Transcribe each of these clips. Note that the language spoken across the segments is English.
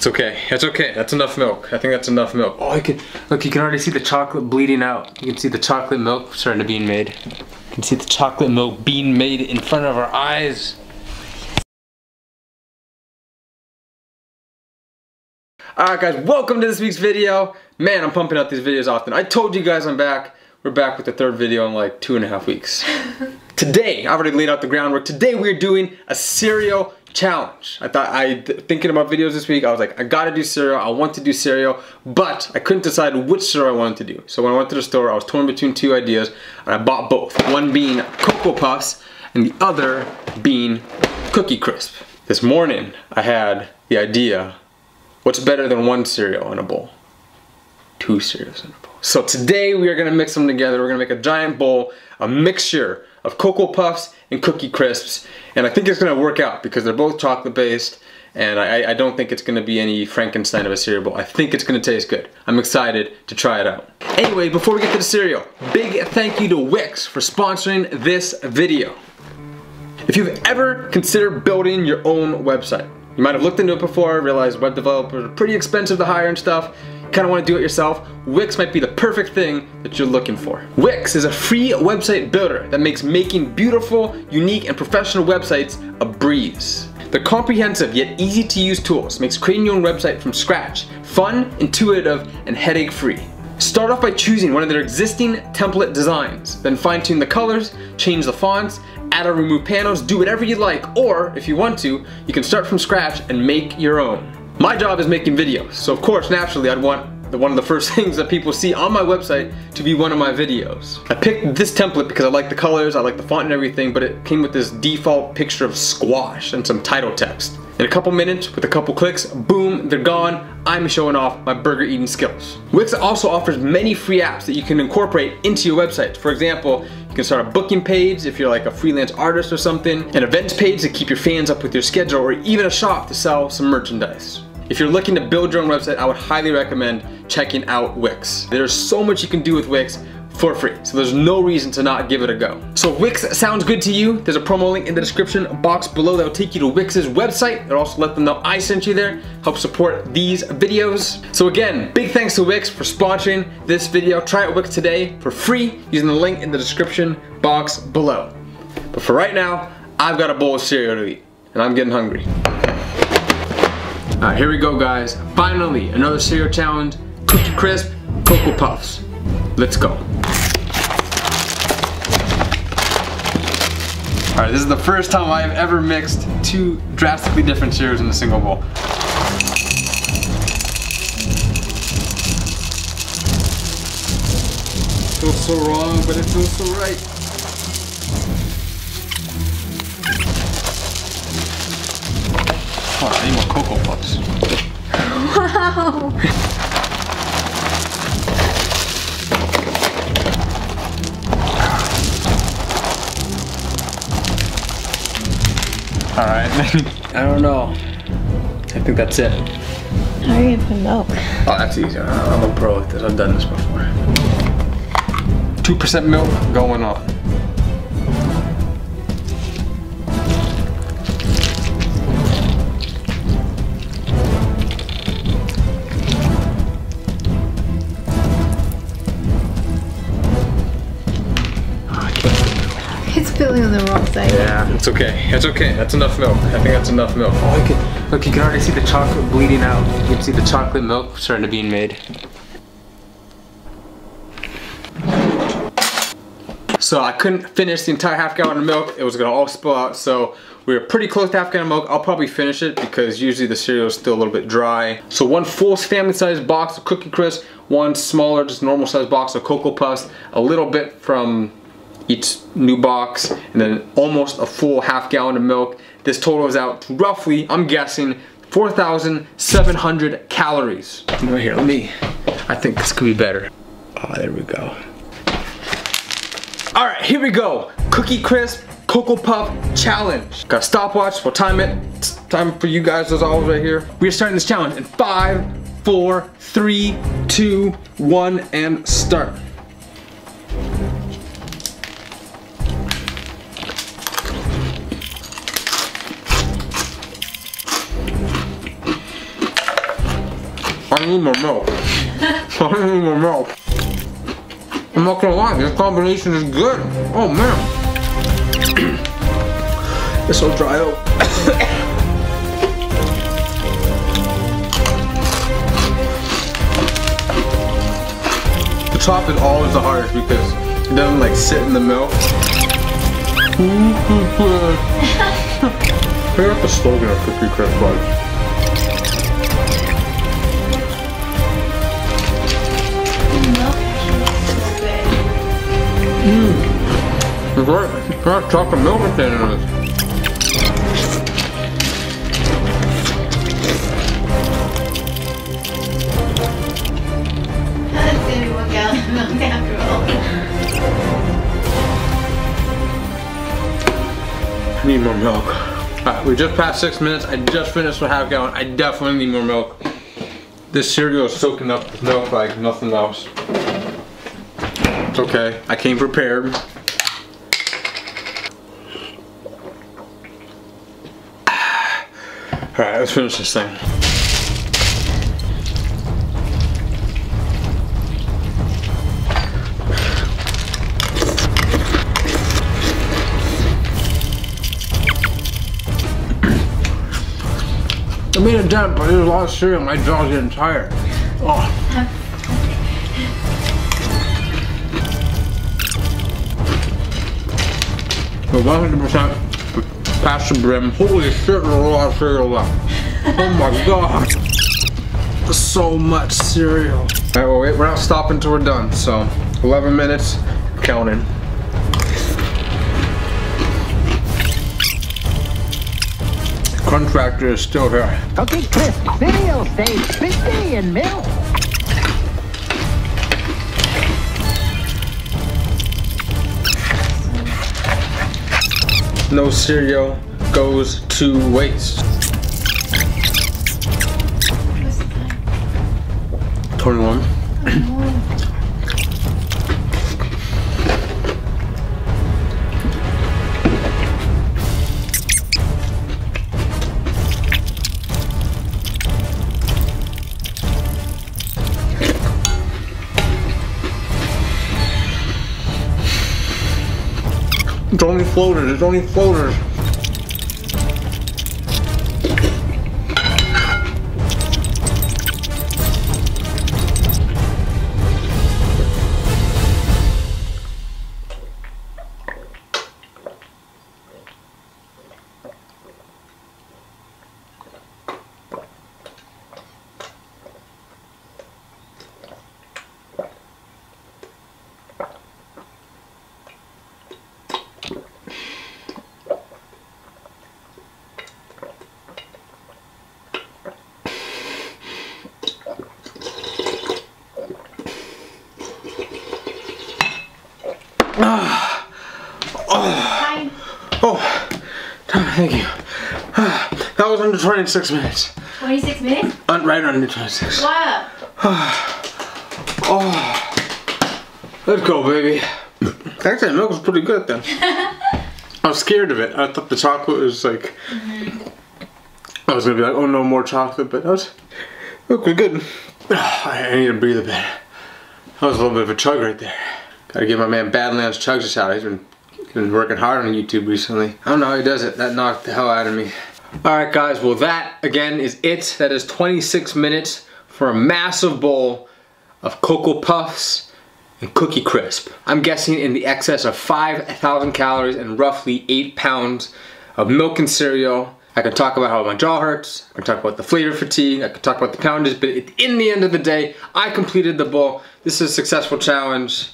It's okay. It's okay. That's enough milk. I think that's enough milk. Oh, I can look. You can already see the chocolate bleeding out. You can see the chocolate milk starting to being made. You can see the chocolate milk being made in front of our eyes. Alright guys, welcome to this week's video. Man, I'm pumping out these videos often. I told you guys I'm back. We're back with the third video in like two and a half weeks. Today, I already laid out the groundwork. Today we're doing a cereal challenge. I thought I thinking about videos this week. I was like, I gotta do cereal. I want to do cereal, but I couldn't decide which cereal I wanted to do. So when I went to the store, I was torn between two ideas, and I bought both. One being Cocoa Puffs, and the other being Cookie Crisp. This morning, I had the idea, what's better than one cereal in a bowl? Two cereals in a bowl. So today we are gonna mix them together. We're gonna make a giant bowl, a mixture of Cocoa Puffs and Cookie Crisps. And I think it's gonna work out because they're both chocolate based and I, I don't think it's gonna be any Frankenstein of a cereal. I think it's gonna taste good. I'm excited to try it out. Anyway, before we get to the cereal, big thank you to Wix for sponsoring this video. If you've ever considered building your own website, you might have looked into it before, realized web developers are pretty expensive to hire and stuff, kind of want to do it yourself, Wix might be the perfect thing that you're looking for. Wix is a free website builder that makes making beautiful, unique, and professional websites a breeze. The comprehensive yet easy to use tools makes creating your own website from scratch fun, intuitive, and headache free. Start off by choosing one of their existing template designs, then fine tune the colors, change the fonts, add or remove panels, do whatever you like, or if you want to, you can start from scratch and make your own. My job is making videos, so of course, naturally, I'd want one of the first things that people see on my website to be one of my videos. I picked this template because I like the colors, I like the font and everything, but it came with this default picture of squash and some title text. In a couple minutes, with a couple clicks, boom, they're gone. I'm showing off my burger eating skills. Wix also offers many free apps that you can incorporate into your website. For example, you can start a booking page if you're like a freelance artist or something, an events page to keep your fans up with your schedule, or even a shop to sell some merchandise. If you're looking to build your own website, I would highly recommend checking out Wix. There's so much you can do with Wix for free. So there's no reason to not give it a go. So Wix sounds good to you, there's a promo link in the description box below that will take you to Wix's website. It'll also let them know I sent you there, help support these videos. So again, big thanks to Wix for sponsoring this video. Try out Wix today for free using the link in the description box below. But for right now, I've got a bowl of cereal to eat and I'm getting hungry. Alright, here we go guys. Finally, another cereal challenge. Cookie Crisp, Cocoa Puffs. Let's go. Alright, this is the first time I've ever mixed two drastically different cereals in a single bowl. Feels so wrong, but it feels so right. Oh, I need more Cocoa Puffs. Wow. Alright, I don't know. I think that's it. How are you gonna put milk? Oh, that's easy. I'm a pro at this. I've done this before. 2% milk going on. It's okay. It's okay. That's enough milk. I think that's enough milk. Oh, I can, look, you can already see the chocolate bleeding out. You can see the chocolate milk starting to be made. So I couldn't finish the entire half gallon of milk. It was gonna all spill out. So we were pretty close to half gallon milk. I'll probably finish it because usually the cereal is still a little bit dry. So one full family size box of Cookie Crisp, one smaller, just normal size box of Cocoa Puffs, a little bit from each new box, and then almost a full half gallon of milk. This totals out to roughly, I'm guessing, 4,700 calories. Right here, let me, I think this could be better. Oh, there we go. All right, here we go. Cookie Crisp Cocoa Puff Challenge. Got a stopwatch, we'll time it. It's time for you guys as always right here. We are starting this challenge in five, four, three, two, one, and start. I need more milk. I need more milk. I'm not gonna lie, this combination is good. Oh man. it's so dry out. the top is always the hardest because it doesn't like sit in the milk. Out the slogan of Cookie Crisp Buds. Got chocolate milk in it. That's gonna be one gallon of milk after all. I need more milk. Alright, we just passed six minutes. I just finished with half gallon. I definitely need more milk. This cereal is soaking up milk like nothing else. It's okay. I came prepared. Alright, let's finish this thing. I made a dent, but there's a lot of cereal. My jaw's getting tired. Oh. We're 100% past the brim. Holy shit, there's a lot of cereal left. Oh my god. So much cereal. Alright, well, wait, we're not stopping until we're done. So, 11 minutes, counting. Contractor is still here. Cookie Crisp cereal stays crispy in milk. No cereal goes to waste. What's the time? 21. It's only floaters, it's only floaters. Thank you. That was under 26 minutes. 26 minutes? Un- Right under 26. Wow. Oh, let's go, baby. Actually, milk was pretty good then. I was scared of it. I thought the chocolate was like. Mm-hmm. I was gonna be like, oh no, more chocolate, but that was. We're good. I need to breathe a bit. That was a little bit of a chug right there. Gotta give my man Badlands Chugs a shout. He's been, been working hard on YouTube recently. Oh, I don't know how he does it. That knocked the hell out of me. Alright guys, well that again is it. That is 26 minutes for a massive bowl of Cocoa Puffs and Cookie Crisp. I'm guessing in the excess of 5,000 calories and roughly 8 pounds of milk and cereal. I can talk about how my jaw hurts, I can talk about the flavor fatigue, I can talk about the poundage, but in the end of the day, I completed the bowl. This is a successful challenge.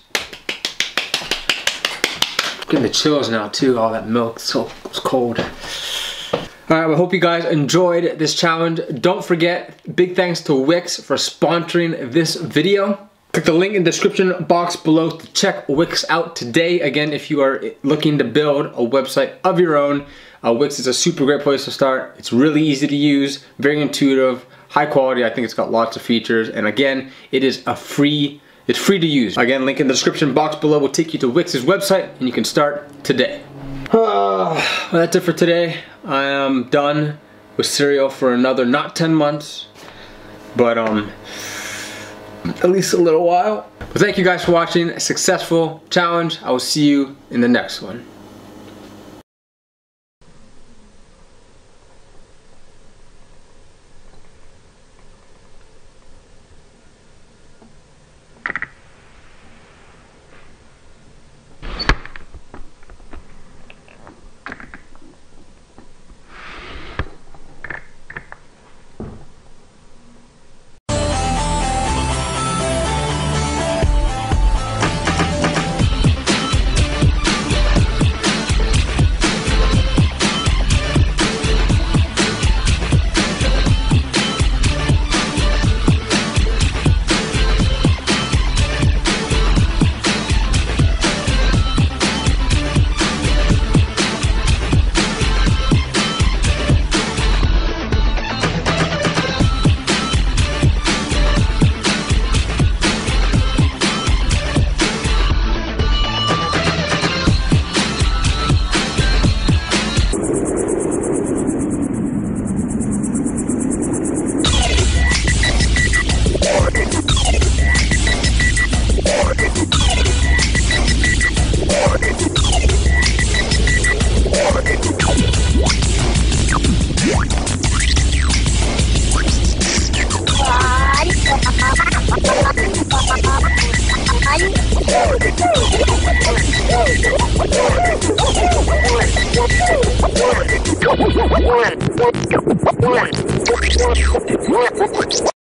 Getting the chills now too, all that milk, so it's cold. Alright, I hope you guys enjoyed this challenge. Don't forget, big thanks to Wix for sponsoring this video. Click the link in the description box below to check Wix out today. Again, if you are looking to build a website of your own, uh, Wix is a super great place to start. It's really easy to use, very intuitive, high quality. I think it's got lots of features. And again, it is a free, it's free to use. Again, link in the description box below will take you to Wix's website and you can start today. well, that's it for today. I am done with cereal for another not 10 months. but um, at least a little while. But thank you guys for watching. A successful challenge. I will see you in the next one. One. やった!